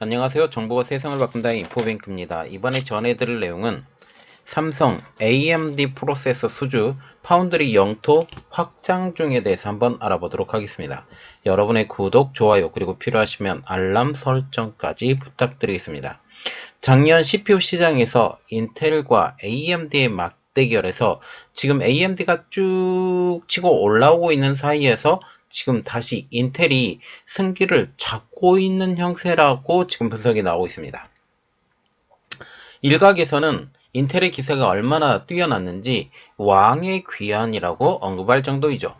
안녕하세요. 정보가 세상을 바꾼다 인포뱅크입니다. 이번에 전해드릴 내용은 삼성 AMD 프로세서 수주 파운드리 영토 확장 중에 대해서 한번 알아보도록 하겠습니다. 여러분의 구독, 좋아요, 그리고 필요하시면 알람 설정까지 부탁드리겠습니다. 작년 CPU 시장에서 인텔과 AMD의 맞대결에서 지금 AMD가 쭉 치고 올라오고 있는 사이에서 지금 다시 인텔이 승기를 잡고 있는 형세라고 지금 분석이 나오고 있습니다. 일각에서는 인텔의 기세가 얼마나 뛰어났는지 왕의 귀환이라고 언급할 정도이죠.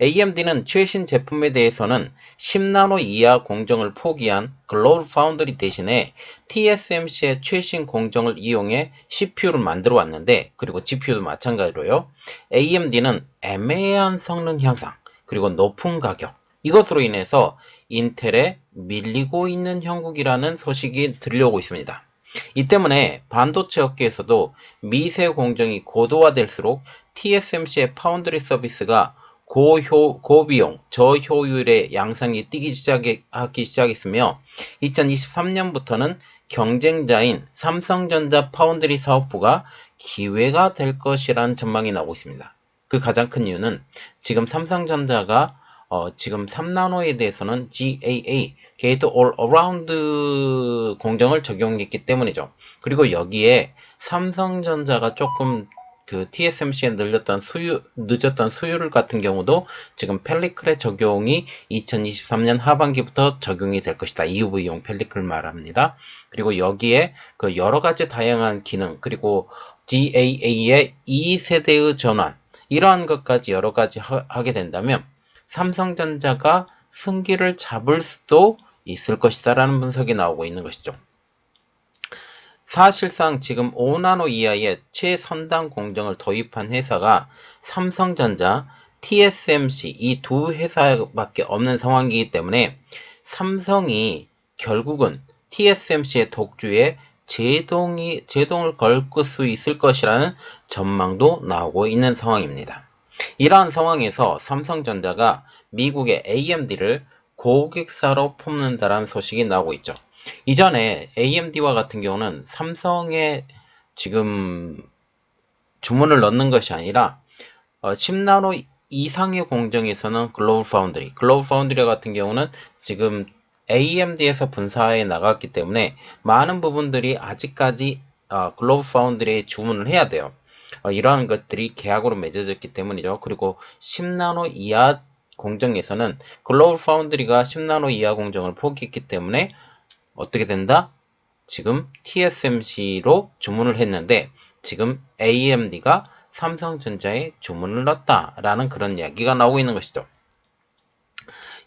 AMD는 최신 제품에 대해서는 10나노 이하 공정을 포기한 글로벌 파운드리 대신에 TSMC의 최신 공정을 이용해 CPU를 만들어 왔는데 그리고 GPU도 마찬가지로요. AMD는 애매한 성능 향상 그리고 높은 가격 이것으로 인해서 인텔에 밀리고 있는 형국이라는 소식이 들려오고 있습니다. 이 때문에 반도체 업계에서도 미세 공정이 고도화될수록 TSMC의 파운드리 서비스가 고효, 고비용, 저효율의 양상이 뛰기 시작하기 시작했으며 2023년부터는 경쟁자인 삼성전자 파운드리 사업부가 기회가 될 것이라는 전망이 나오고 있습니다. 그 가장 큰 이유는 지금 삼성전자가 어, 지금 3나노에 대해서는 GAA, Gate All Around 공정을 적용했기 때문이죠. 그리고 여기에 삼성전자가 조금 그 TSMC에 늘렸던 수유, 늦었던 수율 같은 경우도 지금 펠리클의 적용이 2023년 하반기부터 적용이 될 것이다. EUV용 펠리클 말합니다. 그리고 여기에 그 여러 가지 다양한 기능, 그리고 GAA의 2세대의 전환, 이러한 것까지 여러 가지 하, 게 된다면 삼성전자가 승기를 잡을 수도 있을 것이다 라는 분석이 나오고 있는 것이죠. 사실상 지금 5나노 이하의 최선당 공정을 도입한 회사가 삼성전자, TSMC 이 두 회사밖에 없는 상황이기 때문에 삼성이 결국은 TSMC의 독주에 제동이, 제동을 걸을 수 있을 것이라는 전망도 나오고 있는 상황입니다. 이러한 상황에서 삼성전자가 미국의 AMD를 고객사로 품는다라는 소식이 나오고 있죠. 이전에 AMD와 같은 경우는 삼성에 지금 주문을 넣는 것이 아니라 10나노 어, 이상의 공정에서는 글로벌 파운드리, 글로벌 파운드리 같은 경우는 지금 AMD에서 분사해 나갔기 때문에 많은 부분들이 아직까지 어, 글로벌 파운드리에 주문을 해야 돼요. 어, 이러한 것들이 계약으로 맺어졌기 때문이죠. 그리고 10나노 이하 공정에서는 글로벌 파운드리가 10나노 이하 공정을 포기했기 때문에 어떻게 된다? 지금 TSMC로 주문을 했는데 지금 AMD가 삼성전자에 주문을 넣었다라는 그런 이야기가 나오고 있는 것이죠.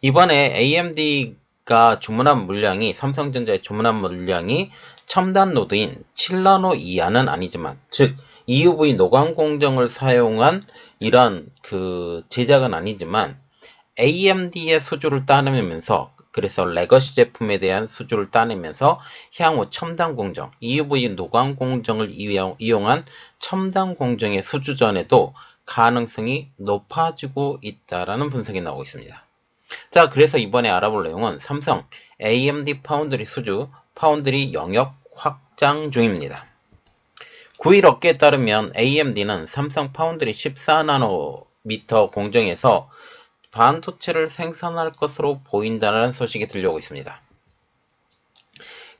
이번에 AMD 가 주문한 물량이 삼성전자의 주문한 물량이 첨단 노드인 7나노 이하는 아니지만 즉 EUV 노광 공정을 사용한 이런 그 제작은 아니지만 AMD의 수주를 따내면서 그래서 legacy 제품에 대한 수주를 따내면서 향후 첨단 공정, EUV 노광 공정을 이용, 한 첨단 공정의 수주 전에도 가능성이 높아지고 있다라는 분석이 나오고 있습니다. 자, 그래서 이번에 알아볼 내용은 삼성 AMD 파운드리 수주 파운드리 영역 확장 중입니다. 9일 업계에 따르면 AMD는 삼성 파운드리 14나노미터 공정에서 반도체를 생산할 것으로 보인다는 소식이 들려오고 있습니다.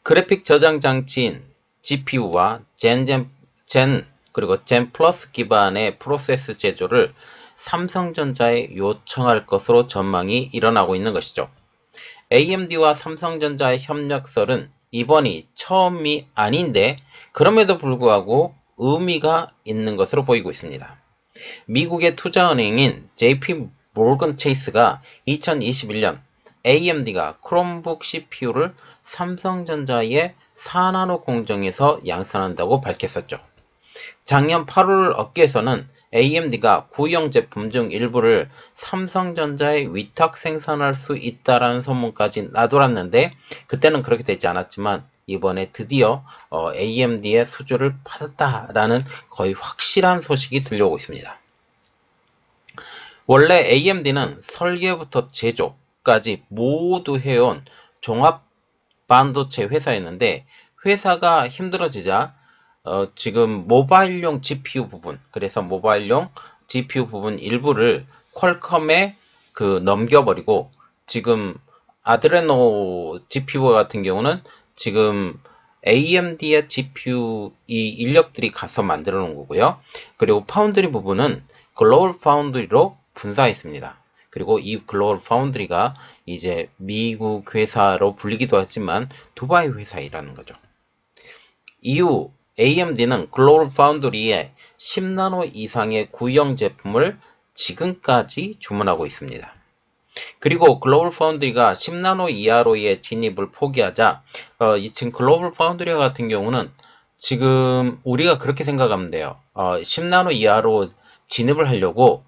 그래픽 저장 장치인 GPU와 젠, 젠, 젠 그리고 젠 플러스 기반의 프로세스 제조를 삼성전자에 요청할 것으로 전망이 일어나고 있는 것이죠. AMD와 삼성전자의 협력설은 이번이 처음이 아닌데 그럼에도 불구하고 의미가 있는 것으로 보이고 있습니다. 미국의 투자은행인 JP 몰건 체이스가 2021년 AMD가 크롬북 CPU를 삼성전자의 4나노 공정에서 양산한다고 밝혔었죠. 작년 8월 업계에서는 AMD가 구형 제품 중 일부를 삼성전자에 위탁 생산할 수 있다라는 소문까지 나돌았는데 그때는 그렇게 되지 않았지만 이번에 드디어 어, AMD의 수주를 받았다라는 거의 확실한 소식이 들려오고 있습니다. 원래 AMD는 설계부터 제조까지 모두 해온 종합 반도체 회사였는데 회사가 힘들어지자 어, 지금 모바일용 GPU 부분 그래서 모바일용 GPU 부분 일부를 퀄컴에 그 넘겨버리고 지금 아드레노 GPU 같은 경우는 지금 AMD의 GPU 이 인력들이 가서 만들어 놓은 거고요. 그리고 파운드리 부분은 글로벌 파운드리로 분사했습니다. 그리고 이 글로벌 파운드리가 이제 미국 회사로 불리기도 하지만 두바이 회사이라는 거죠. 이후 AMD는 글로벌 파운드리에 10나노 이상의 구형 제품을 지금까지 주문하고 있습니다. 그리고 글로벌 파운드리가 10나노 이하로의 진입을 포기하자 어, 이층 글로벌 파운드리 같은 경우는 지금 우리가 그렇게 생각하면 돼요. 어, 10나노 이하로 진입을 하려고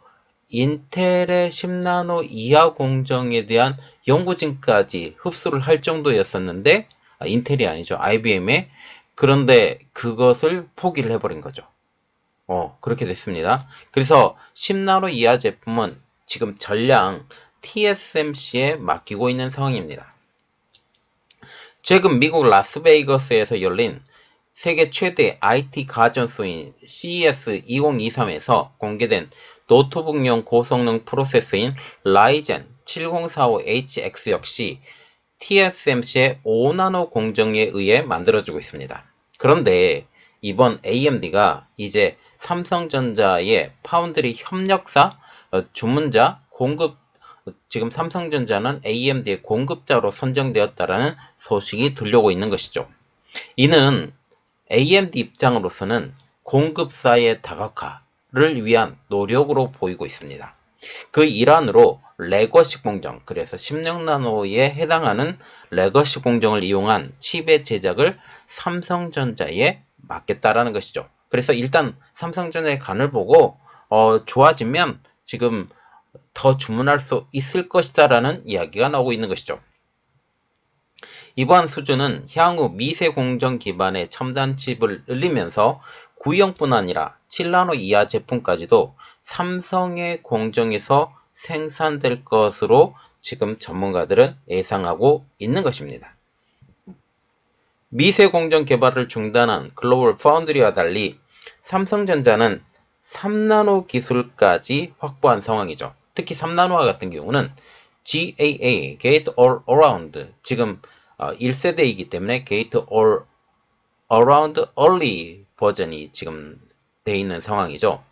인텔의 10나노 이하 공정에 대한 연구진까지 흡수를 할 정도였었는데 아, 인텔이 아니죠. IBM에 그런데 그것을 포기를 해버린 거죠. 어, 그렇게 됐습니다. 그래서 10나노 이하 제품은 지금 전량 TSMC에 맡기고 있는 상황입니다. 최근 미국 라스베이거스에서 열린 세계 최대 IT 가전소인 CES 2023에서 공개된 노트북용 고성능 프로세서인 라이젠 7045HX 역시 TSMC의 5나노 공정에 의해 만들어지고 있습니다. 그런데 이번 AMD가 이제 삼성전자의 파운드리 협력사, 어, 주문자, 공급 지금 삼성전자는 AMD의 공급자로 선정되었다라는 소식이 들려오고 있는 것이죠. 이는 AMD 입장으로서는 공급사의 다각화 를 위한 노력으로 보이고 있습니다. 그 일환으로 legacy 공정, 그래서 16나노에 해당하는 legacy 공정을 이용한 칩의 제작을 삼성전자에 맡겠다라는 것이죠. 그래서 일단 삼성전자의 간을 보고 어, 좋아지면 지금 더 주문할 수 있을 것이다라는 이야기가 나오고 있는 것이죠. 이번 수준은 향후 미세 공정 기반의 첨단 칩을 늘리면서 구형뿐 아니라 7나노 이하 제품까지도 삼성의 공정에서 생산될 것으로 지금 전문가들은 예상하고 있는 것입니다. 미세 공정 개발을 중단한 글로벌 파운드리와 달리 삼성전자는 3나노 기술까지 확보한 상황이죠. 특히 3나노화 같은 경우는 GAA, Gate All Around, 지금 1세대이기 어, 때문에 Gate All Around Early 버전이 지금 돼 있는 상황이죠.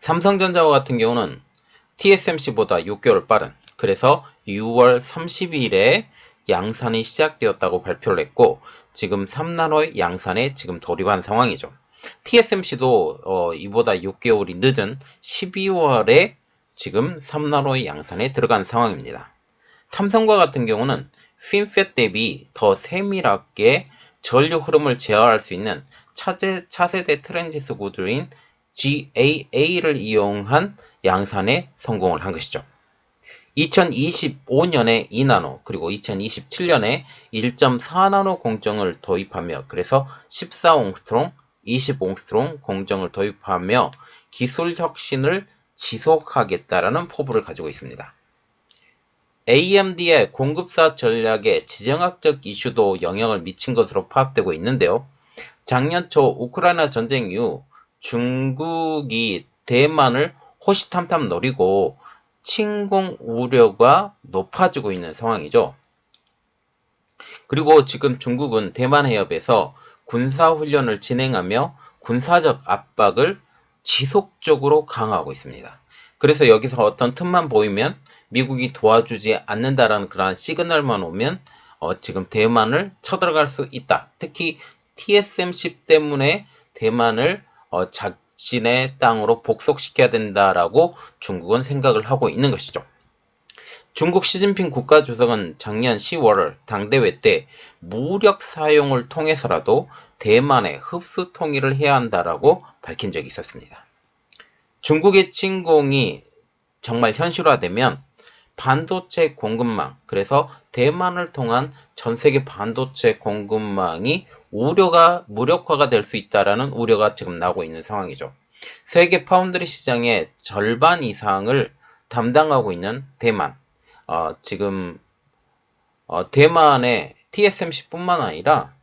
삼성전자와 같은 경우는 TSMC보다 6개월 빠른 그래서 6월 30일에 양산이 시작되었다고 발표를 했고 지금 3나노의 양산에 지금 돌입한 상황이죠. TSMC도 어, 이보다 6개월이 늦은 12월에 지금 3나노의 양산에 들어간 상황입니다. 삼성과 같은 경우는 핀팻 대비 더 세밀하게 전류 흐름을 제어할 수 있는 차세, 차세대 트랜지스 구조인 GAA를 이용한 양산에 성공을 한 것이죠. 2025년에 2나노 그리고 2027년에 1.4나노 공정을 도입하며 그래서 14옹스트롱 20옹스트롱 공정을 도입하며 기술 혁신을 지속하겠다라는 포부를 가지고 있습니다. AMD의 공급사 전략에 지정학적 이슈도 영향을 미친 것으로 파악되고 있는데요. 작년 초 우크라이나 전쟁 이후 중국이 대만을 호시탐탐 노리고 침공 우려가 높아지고 있는 상황이죠. 그리고 지금 중국은 대만 해협에서 군사훈련을 진행하며 군사적 압박을 지속적으로 강화하고 있습니다. 그래서 여기서 어떤 틈만 보이면 미국이 도와주지 않는다라는 그러한 시그널만 오면 어, 지금 대만을 쳐들어갈 수 있다. 특히 TSMC 때문에 대만을 어, 자신의 땅으로 복속시켜야 된다라고 중국은 생각을 하고 있는 것이죠. 중국 시진핑 국가주석은 작년 10월 당대회 때 무력 사용을 통해서라도 대만의 흡수 통일을 해야 한다라고 밝힌 적이 있었습니다. 중국의 침공이 정말 현실화되면 반도체 공급망, 그래서 대만을 통한 전 세계 반도체 공급망이 우려가 무력화가 될 수 있다라는 우려가 지금 나오고 있는 상황이죠. 세계 파운드리 시장의 절반 이상을 담당하고 있는 대만, 어, 지금 어, 대만의 TSMC뿐만 아니라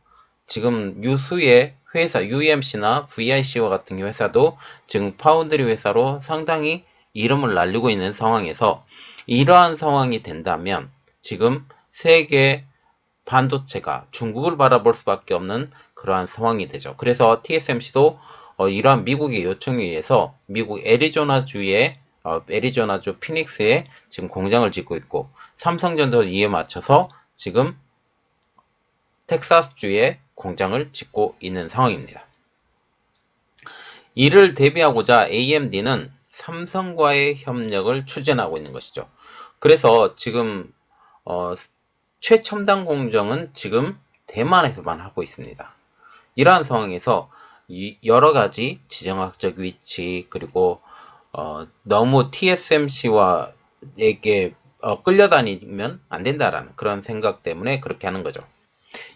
지금 유수의 회사 UMC나 VIC와 같은 회사도 지금 파운드리 회사로 상당히 이름을 날리고 있는 상황에서 이러한 상황이 된다면 지금 세계 반도체가 중국을 바라볼 수밖에 없는 그러한 상황이 되죠. 그래서 TSMC도 어, 이러한 미국의 요청에 의해서 미국 애리조나주의 어, 애리조나주 피닉스에 지금 공장을 짓고 있고 삼성전자 이에 맞춰서 지금 텍사스주에 공장을 짓고 있는 상황입니다. 이를 대비하고자 AMD는 삼성과의 협력을 추진하고 있는 것이죠. 그래서 지금 어, 최첨단 공정은 지금 대만에서만 하고 있습니다. 이러한 상황에서 여러 가지 지정학적 위치 그리고 어, 너무 TSMC와에게 어, 끌려다니면 안 된다라는 그런 생각 때문에 그렇게 하는 거죠.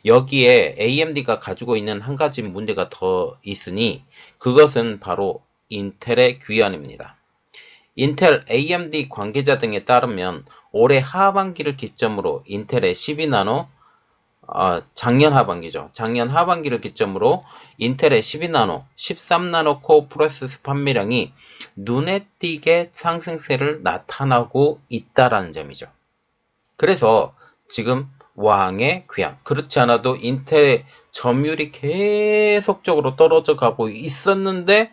여기에 AMD가 가지고 있는 한 가지 문제가 더 있으니 그것은 바로 인텔의 귀환입니다. 인텔 AMD 관계자 등에 따르면 올해 하반기를 기점으로 인텔의 12나노 어, 작년 하반기죠. 작년 하반기를 기점으로 인텔의 12나노, 13나노 코어 프로세스 판매량이 눈에 띄게 상승세를 나타나고 있다라는 점이죠. 그래서 지금 왕의 귀향. 그렇지 않아도 인텔의 점유율이 계속적으로 떨어져 가고 있었는데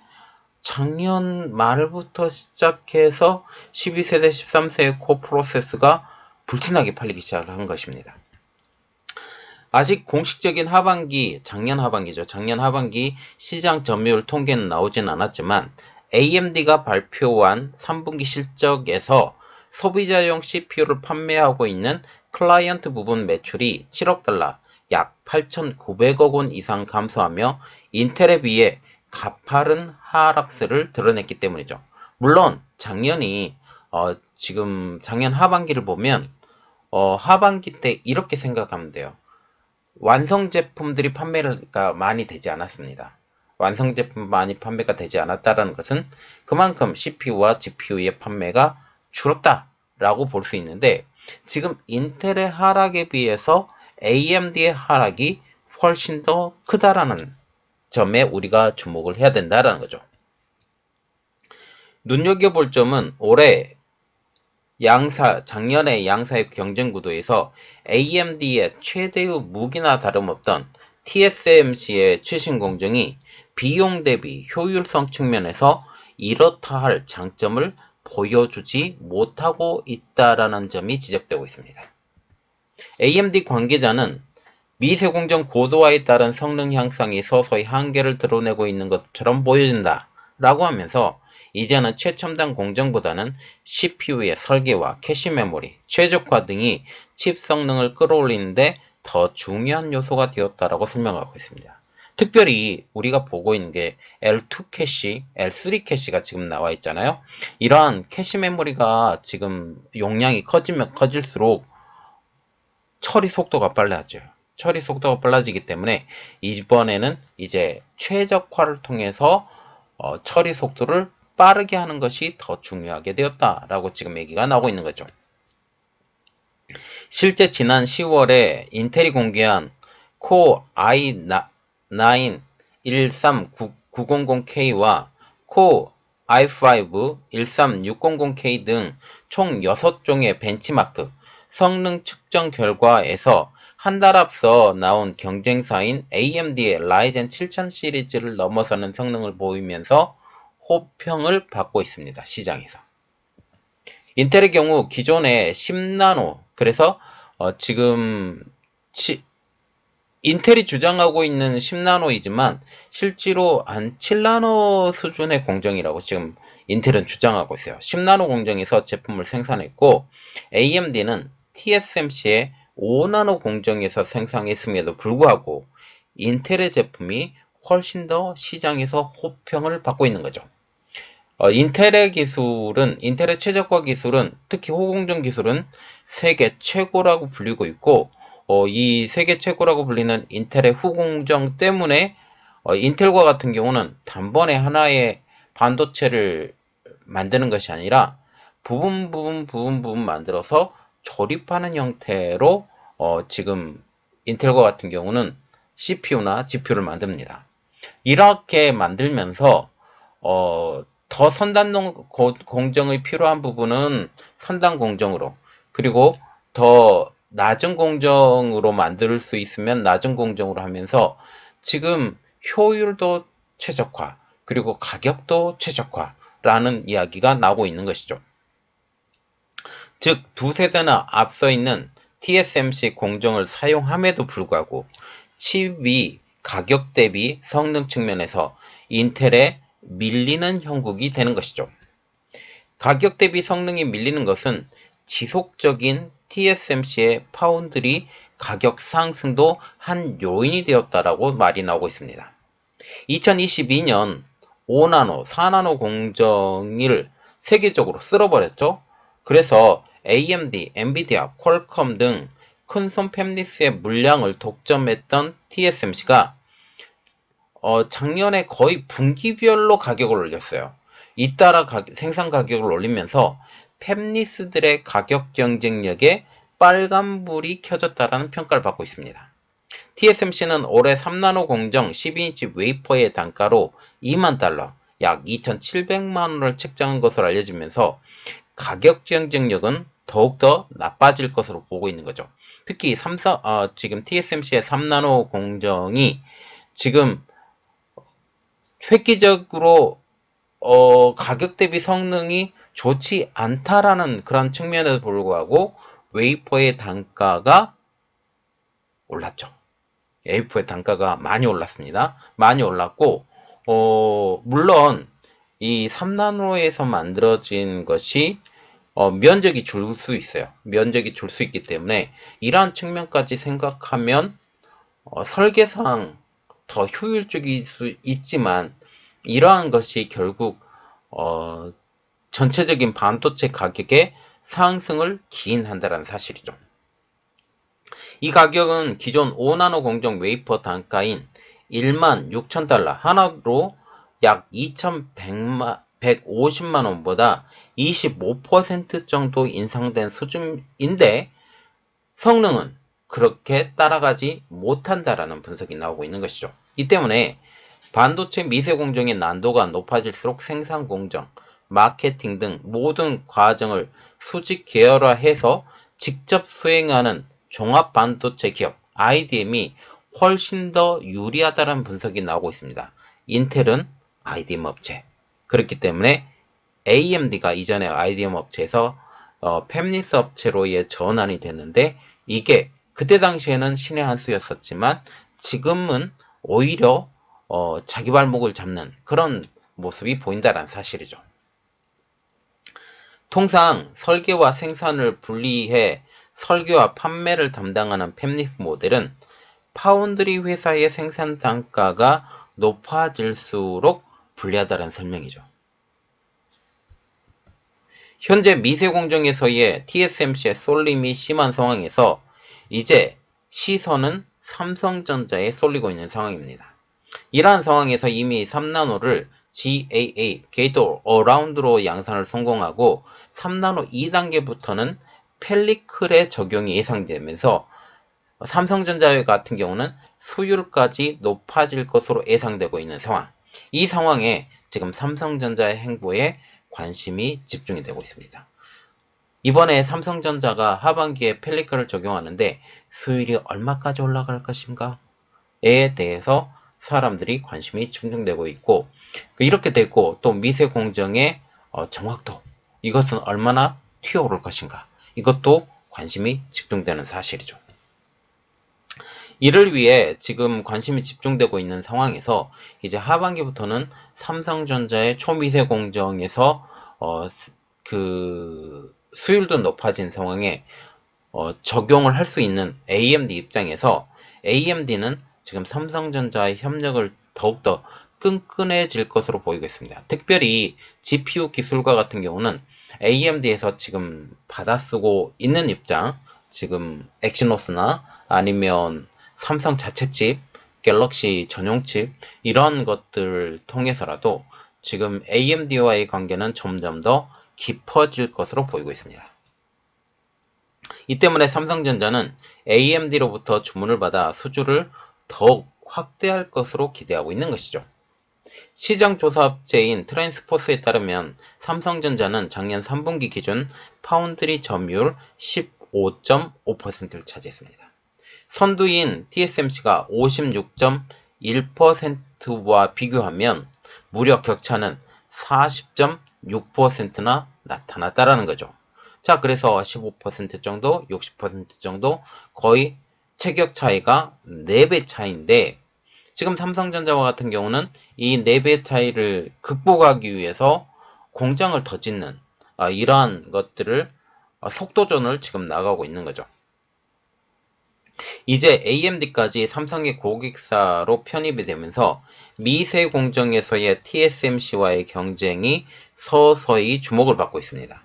작년 말부터 시작해서 12세대, 13세의 코 프로세스가 불티나게 팔리기 시작한 것입니다. 아직 공식적인 하반기, 작년 하반기죠. 작년 하반기 시장 점유율 통계는 나오진 않았지만 AMD가 발표한 3분기 실적에서 소비자용 CPU를 판매하고 있는 클라이언트 부분 매출이 7억 달러, 약 8,900억 원 이상 감소하며 인텔에 비해 가파른 하락세를 드러냈기 때문이죠. 물론 작년이 어, 지금 작년 하반기를 보면 어, 하반기 때 이렇게 생각하면 돼요. 완성 제품들이 판매가 많이 되지 않았습니다. 완성 제품 많이 판매가 되지 않았다는 것은 그만큼 CPU와 GPU의 판매가 줄었다라고 볼 수 있는데 지금 인텔의 하락에 비해서 AMD의 하락이 훨씬 더 크다라는 점에 우리가 주목을 해야 된다라는 거죠. 눈여겨볼 점은 올해 양사, 작년에 양사의 경쟁 구도에서 AMD의 최대의 무기나 다름없던 TSMC의 최신 공정이 비용 대비 효율성 측면에서 이렇다 할 장점을 보여주지 못하고 있다라는 점이 지적되고 있습니다. AMD 관계자는 미세 공정 고도화에 따른 성능 향상이 서서히 한계를 드러내고 있는 것처럼 보여진다 라고 하면서 이제는 최첨단 공정보다는 CPU의 설계와 캐시 메모리, 최적화 등이 칩 성능을 끌어올리는데 더 중요한 요소가 되었다라고 설명하고 있습니다. 특별히 우리가 보고 있는 게 L2 캐시, L3 캐시가 지금 나와 있잖아요. 이러한 캐시 메모리가 지금 용량이 커지면 커질수록 처리 속도가 빨라져요. 처리 속도가 빨라지기 때문에 이번에는 이제 최적화를 통해서 어, 처리 속도를 빠르게 하는 것이 더 중요하게 되었다라고 지금 얘기가 나오고 있는 거죠. 실제 지난 10월에 인텔이 공개한 코어 i9 13900K와 코어 i5 13600K 등 총 6종의 벤치마크 성능 측정 결과에서 한 달 앞서 나온 경쟁사인 AMD의 라이젠 7000 시리즈를 넘어서는 성능을 보이면서 호평을 받고 있습니다. 시장에서. 인텔의 경우 기존의 10나노 그래서 어 지금 치, 인텔이 주장하고 있는 10나노이지만 실제로 한 7나노 수준의 공정이라고 지금 인텔은 주장하고 있어요. 10나노 공정에서 제품을 생산했고 AMD는 TSMC의 5나노 공정에서 생산했음에도 불구하고 인텔의 제품이 훨씬 더 시장에서 호평을 받고 있는 거죠. 어, 인텔의 기술은 인텔의 최적화 기술은 특히 호공정 기술은 세계 최고라고 불리고 있고 어, 이 세계 최고라고 불리는 인텔의 후공정 때문에 어, 인텔과 같은 경우는 단번에 하나의 반도체를 만드는 것이 아니라 부분 부분 부분 부분 만들어서 조립하는 형태로 어, 지금 인텔과 같은 경우는 CPU나 GPU를 만듭니다. 이렇게 만들면서 어, 더 선단 공정의 필요한 부분은 선단 공정으로 그리고 더 낮은 공정으로 만들 수 있으면 낮은 공정으로 하면서 지금 효율도 최적화 그리고 가격도 최적화라는 이야기가 나오고 있는 것이죠. 즉 두 세대나 앞서 있는 TSMC 공정을 사용함에도 불구하고 칩이 가격 대비 성능 측면에서 인텔에 밀리는 형국이 되는 것이죠. 가격 대비 성능이 밀리는 것은 지속적인 TSMC의 파운드리 가격 상승도 한 요인이 되었다라고 말이 나오고 있습니다. 2022년 5나노, 4나노 공정을 세계적으로 쓸어버렸죠. 그래서 AMD, 엔비디아, 퀄컴 등 큰손 팹리스의 물량을 독점했던 TSMC가 어, 작년에 거의 분기별로 가격을 올렸어요. 잇따라 가, 생산 가격을 올리면서 팹리스들의 가격 경쟁력에 빨간불이 켜졌다라는 평가를 받고 있습니다. TSMC는 올해 3나노 공정 12인치 웨이퍼의 단가로 2만 달러, 약 2,700만 원을 책정한 것으로 알려지면서 가격 경쟁력은 더욱더 나빠질 것으로 보고 있는 거죠. 특히 3사, 어, 지금 TSMC의 3나노 공정이 지금 획기적으로 어, 가격 대비 성능이 좋지 않다라는 그런 측면에도 불구하고 웨이퍼의 단가가 올랐죠. 웨이퍼의 단가가 많이 올랐습니다. 많이 올랐고 어, 물론 이 3나노에서 만들어진 것이 어, 면적이 줄 수 있어요. 면적이 줄 수 있기 때문에 이러한 측면까지 생각하면 어, 설계상 더 효율적일 수 있지만 이러한 것이 결국 어, 전체적인 반도체 가격의 상승을 기인한다는 사실이죠. 이 가격은 기존 5나노 공정 웨이퍼 단가인 1만 6천 달러 한화로 약 2,100만 150만 원보다 25% 정도 인상된 수준인데 성능은 그렇게 따라가지 못한다라는 분석이 나오고 있는 것이죠. 이 때문에 반도체 미세 공정의 난도가 높아질수록 생산 공정, 마케팅 등 모든 과정을 수직 계열화해서 직접 수행하는 종합 반도체 기업 IDM이 훨씬 더 유리하다는 분석이 나오고 있습니다. 인텔은 IDM 업체, 그렇기 때문에 AMD가 이전에 IDM 업체에서 어, 팹리스 업체로의 전환이 됐는데 이게 그때 당시에는 신의 한 수였었지만 지금은 오히려 어, 자기 발목을 잡는 그런 모습이 보인다는 사실이죠. 통상 설계와 생산을 분리해 설계와 판매를 담당하는 팹리스 모델은 파운드리 회사의 생산 단가가 높아질수록 불리하다는 설명이죠. 현재 미세 공정에서의 TSMC의 쏠림이 심한 상황에서 이제 시선은 삼성전자에 쏠리고 있는 상황입니다. 이러한 상황에서 이미 3나노를 GAA, gate around로 양산을 성공하고 3나노 2단계부터는 pellicle의 적용이 예상되면서 삼성전자 같은 경우는 수율까지 높아질 것으로 예상되고 있는 상황. 이 상황에 지금 삼성전자의 행보에 관심이 집중이 되고 있습니다. 이번에 삼성전자가 하반기에 펠리카를 적용하는데 수율이 얼마까지 올라갈 것인가에 대해서 사람들이 관심이 집중되고 있고 이렇게 되고 또 미세 공정의 어, 정확도 이것은 얼마나 튀어오를 것인가 이것도 관심이 집중되는 사실이죠. 이를 위해 지금 관심이 집중되고 있는 상황에서 이제 하반기부터는 삼성전자의 초미세 공정에서 어, 그 수율도 높아진 상황에 어, 적용을 할 수 있는 AMD 입장에서 AMD는 지금 삼성전자의 협력을 더욱더 끈끈해질 것으로 보이고 있습니다. 특별히 GPU 기술과 같은 경우는 AMD에서 지금 받아쓰고 있는 입장, 지금 엑시노스나 아니면 삼성 자체 칩, 갤럭시 전용 칩 이런 것들을 통해서라도 지금 AMD와의 관계는 점점 더 깊어질 것으로 보이고 있습니다. 이 때문에 삼성전자는 AMD로부터 주문을 받아 수주를 더욱 확대할 것으로 기대하고 있는 것이죠. 시장 조사업체인 트랜스포스에 따르면 삼성전자는 작년 3분기 기준 파운드리 점유율 15.5%를 차지했습니다. 선두인 TSMC가 56.1%와 비교하면 무려 격차는 40.6%나 나타났다라는 거죠. 자, 그래서 15% 정도, 60% 정도 거의 체격 차이가 4배 차이인데 지금 삼성전자와 같은 경우는 이 4배 차이를 극복하기 위해서 공장을 더 짓는 아, 이러한 것들을 아, 속도전을 지금 나가고 있는 거죠. 이제 AMD까지 삼성의 고객사로 편입이 되면서 미세 공정에서의 TSMC와의 경쟁이 서서히 주목을 받고 있습니다.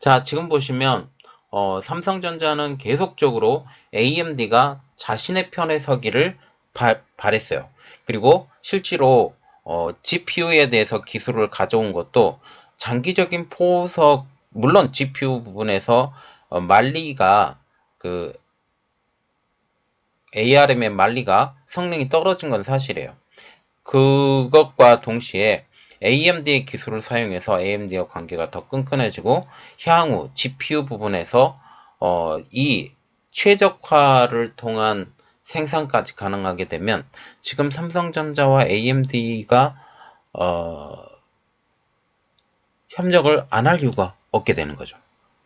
자, 지금 보시면 어, 삼성전자는 계속적으로 AMD가 자신의 편에 서기를 바, 바랬어요. 그리고 실제로 어, GPU에 대해서 기술을 가져온 것도 장기적인 포석 물론 GPU 부분에서 어, 말리가 그 ARM의 말리가 성능이 떨어진 건 사실이에요. 그것과 동시에 AMD의 기술을 사용해서 AMD와 관계가 더 끈끈해지고 향후 GPU 부분에서 어, 이 최적화를 통한 생산까지 가능하게 되면 지금 삼성전자와 AMD가 어, 협력을 안 할 이유가 없게 되는 거죠.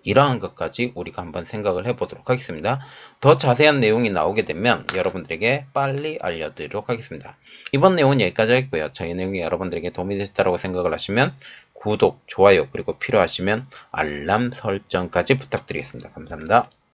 이러한 것까지 우리가 한번 생각을 해보도록 하겠습니다. 더 자세한 내용이 나오게 되면 여러분들에게 빨리 알려드리도록 하겠습니다. 이번 내용은 여기까지 하겠고요. 저희 내용이 여러분들에게 도움이 되셨다고 생각을 하시면 구독, 좋아요, 그리고 필요하시면 알람 설정까지 부탁드리겠습니다. 감사합니다.